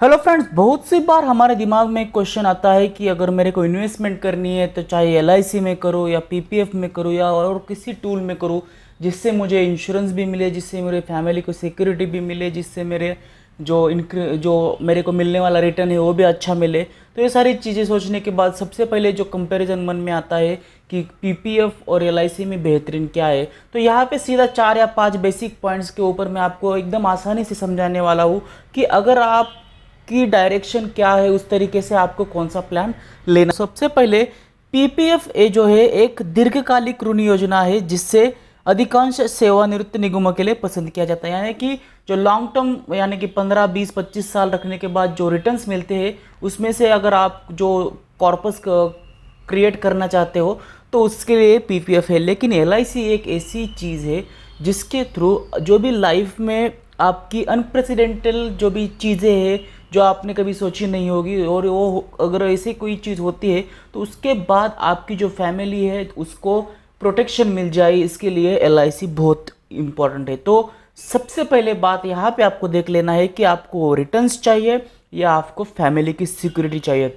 Hello friends बहुत सी बार हमारे दिमाग में एक क्वेश्चन आता है कि अगर मेरे को इन्वेस्टमेंट करनी है तो चाहे एलआईसी में करो या पीपीएफ में करो या और किसी टूल में करो, जिससे मुझे इंश्योरेंस भी मिले, जिससे मेरे फैमिली को सिक्योरिटी भी मिले, जिससे मेरे जो इनक्र जो मेरे को मिलने वाला रिटर्न है, वो भी अच्छा मिले। तो ये सारी चीज़ें सोचने के बाद सबसे पहले जो कंपैरिजन मन में आता है कि पीपीएफ और LIC में बेहतरीन क्या है। तो यहाँ पे सीधा चार या पाँच बेसिक पॉइंट्स के ऊपर मैं आपको एकदम आसानी से समझाने वाला हूँ कि अगर आप की डायरेक्शन क्या है उस तरीके से आपको कौन सा प्लान लेना सबसे पहले पीपीएफ ए जो है एक दीर्घकालिक ऋण योजना है जिससे अधिकांश सेवानिवृत्त निगमों के लिए पसंद किया जाता है। यानी कि जो लॉन्ग टर्म यानी कि 15, 20, 25 साल रखने के बाद जो रिटर्न्स मिलते हैं उसमें से अगर आप जो कॉर्पस क्रिएट करना चाहते हो तो उसके लिए पीपीएफ है। लेकिन LIC एक ऐसी चीज़ है जिसके थ्रू जो भी लाइफ में आपकी अनप्रेसिडेंटल जो भी चीज़ें हैं जो आपने कभी सोची नहीं होगी और वो अगर ऐसी कोई चीज़ होती है तो उसके बाद आपकी जो फैमिली है, उसको प्रोटेक्शन मिल जाए, इसके लिए एलआईसी बहुत इंपॉर्टेंट है। तो सबसे पहले बात यहाँ पे आपको देख लेना है कि आपको रिटर्न्स चाहिए या आपको फैमिली की सिक्योरिटी चाहिए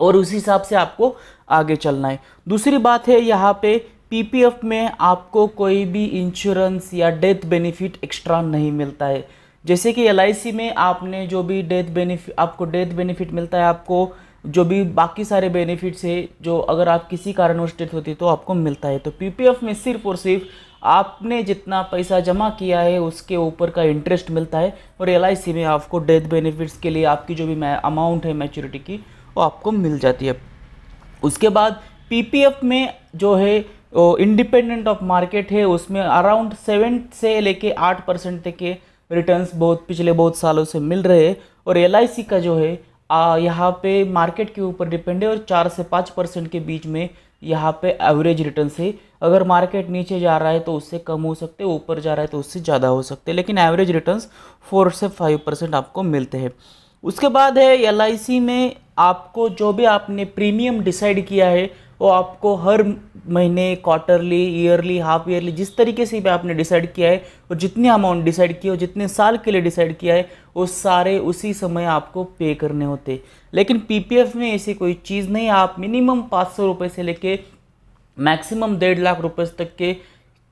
और उस हिसाब से आपको आगे चलना है। दूसरी बात है यहाँ पे पीपीएफ में आपको कोई भी इंश्योरेंस या डेथ बेनिफिट एक्स्ट्रा नहीं मिलता है। जैसे कि एलआईसी में आपने जो भी डेथ बेनिफिट आपको डेथ बेनिफिट मिलता है, आपको जो भी बाकी सारे बेनिफिट्स है, जो अगर आप किसी कारणवश डेथ होती है तो आपको मिलता है। तो पीपीएफ में सिर्फ़ और सिर्फ़ आपने जितना पैसा जमा किया है, उसके ऊपर का इंटरेस्ट मिलता है और एलआईसी में आपको डेथ बेनिफिट्स के लिए आपकी जो भी अमाउंट है मैच्योरिटी की, वो आपको मिल जाती है। उसके बाद पीपीएफ में जो है इंडिपेंडेंट ऑफ़ मार्केट है, उसमें अराउंड सेवन से लेके आठ परसेंट तक के रिटर्न्स बहुत पिछले बहुत सालों से मिल रहे हैं। और एलआईसी का जो है आ, यहाँ पे मार्केट के ऊपर डिपेंड है और चार से पाँच परसेंट के बीच में यहाँ पे एवरेज रिटर्न है। अगर मार्केट नीचे जा रहा है तो उससे कम हो सकते हैं ऊपर जा रहा है तो उससे ज़्यादा हो सकते हैं। लेकिन एवरेज रिटर्न्स फोर से फाइव परसेंट आपको मिलते हैं। उसके बाद है LIC में आपको जो भी आपने प्रीमियम डिसाइड किया है वो आपको हर महीने क्वार्टरली ईयरली हाफ़ ईयरली जिस तरीके से भी आपने डिसाइड किया है और जितने अमाउंट डिसाइड की और जितने साल के लिए डिसाइड किया है, वो सारे उसी समय आपको पे करने होते। लेकिन पीपीएफ में ऐसी कोई चीज़ नहीं, आप मिनिमम पाँच सौ रुपये से लेके मैक्सिमम डेढ़ लाख रुपये तक के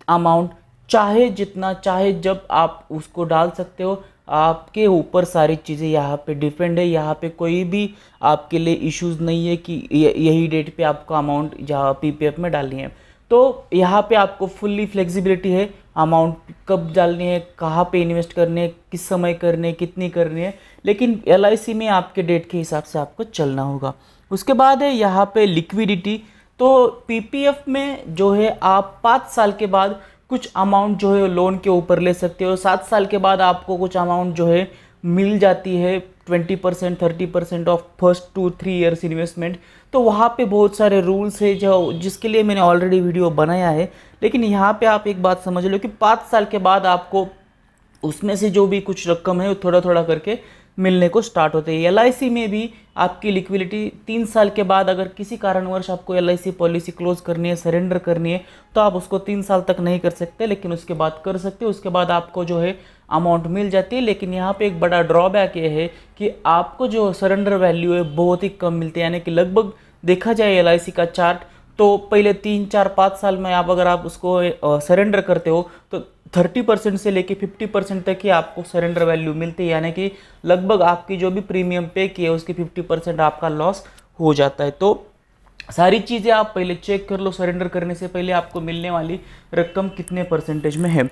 अमाउंट चाहे जितना, चाहे जब आप उसको डाल सकते हो आपके ऊपर सारी चीज़ें यहाँ पे डिपेंड है। यहाँ पे कोई भी आपके लिए इश्यूज़ नहीं है कि यही डेट पे आपको अमाउंट जहाँ पीपीएफ में डालनी है। तो यहाँ पे आपको फुल्ली फ्लेक्सिबिलिटी है। अमाउंट कब डालनी है, कहाँ पे इन्वेस्ट करने है, किस समय करने कितनी करनी है। लेकिन एलआईसी में आपके डेट के हिसाब से आपको चलना होगा। उसके बाद है यहाँ पे लिक्विडिटी तो पीपीएफ में जो है आप पाँच साल के बाद कुछ अमाउंट जो है लोन के ऊपर ले सकते हो। सात साल के बाद आपको कुछ अमाउंट जो है मिल जाती है twenty percent thirty percent of first two three years investment तो वहाँ पे बहुत सारे रूल्स है जो, जिसके लिए मैंने ऑलरेडी वीडियो बनाया है। लेकिन यहाँ पे आप एक बात समझ लो कि पाँच साल के बाद आपको उसमें से जो भी कुछ रकम है वो थोड़ा थोड़ा करके मिलने को स्टार्ट होते हैं। एल में भी आपकी लिक्विडिटी तीन साल के बाद अगर किसी कारणवश आपको एलआईसी पॉलिसी क्लोज करनी है सरेंडर करनी है तो आप उसको तीन साल तक नहीं कर सकते, लेकिन उसके बाद कर सकते उसके बाद आपको जो है अमाउंट मिल जाती है। लेकिन यहाँ पे एक बड़ा ड्रॉबैक ये है कि आपको जो सरेंडर वैल्यू है, बहुत ही कम मिलती है। यानी कि लगभग देखा जाए एलआईसी का चार्ट तो पहले तीन, चार, पाँच साल में आप अगर आप उसको सरेंडर करते हो तो थर्टी परसेंट से लेके फिफ्टी परसेंट तक ही आपको सरेंडर वैल्यू मिलती है। यानी कि लगभग आपकी जो भी प्रीमियम पे की है, उसकी फिफ्टी परसेंट आपका लॉस हो जाता है। तो सारी चीज़ें आप पहले चेक कर लो सरेंडर करने से पहले आपको मिलने वाली रकम कितने परसेंटेज में है।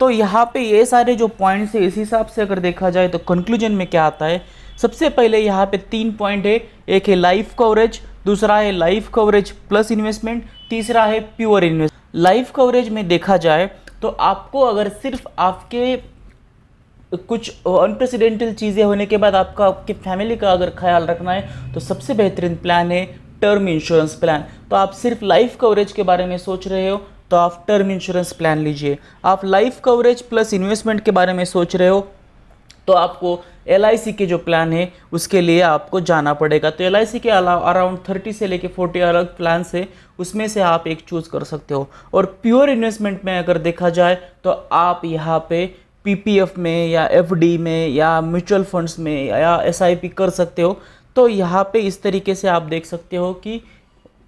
तो यहाँ पे ये सारे जो पॉइंट्स है, इस हिसाब से अगर देखा जाए तो कंक्लूजन में क्या आता है? सबसे पहले यहाँ पे तीन पॉइंट है। एक है लाइफ कवरेज दूसरा है लाइफ कवरेज प्लस इन्वेस्टमेंट तीसरा है प्योर इन्वेस्ट लाइफ कवरेज में देखा जाए तो आपको अगर सिर्फ़ आपके कुछ अनप्रेसिडेंटल चीज़ें होने के बाद आपका, आपके फैमिली का अगर ख्याल रखना है तो सबसे बेहतरीन प्लान है टर्म इंश्योरेंस प्लान तो आप सिर्फ़ लाइफ कवरेज के बारे में सोच रहे हो तो आप टर्म इंश्योरेंस प्लान लीजिए. आप लाइफ कवरेज प्लस इन्वेस्टमेंट के बारे में सोच रहे हो तो आपको एलआईसी के जो प्लान है, उसके लिए आपको जाना पड़ेगा। तो एलआईसी के अलावा अराउंड थर्टी से लेके फोर्टी अलग प्लान है, उसमें से आप एक चूज़ कर सकते हो। और प्योर इन्वेस्टमेंट में अगर देखा जाए तो आप यहाँ पे पीपीएफ में या एफडी में या म्यूचुअल फंड्स में या एसआईपी कर सकते हो। तो यहाँ पे इस तरीके से आप देख सकते हो कि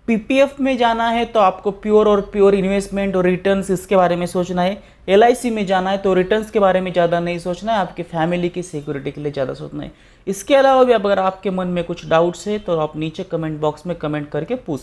पीपीएफ में जाना है तो आपको प्योर और प्योर इन्वेस्टमेंट और रिटर्न्स इसके बारे में सोचना है। एलआईसी में जाना है तो रिटर्न्स के बारे में ज़्यादा नहीं सोचना है, आपके फैमिली की सिक्योरिटी के लिए ज़्यादा सोचना है। इसके अलावा भी अगर आपके मन में कुछ डाउट्स है तो आप नीचे कमेंट बॉक्स में कमेंट करके पूछ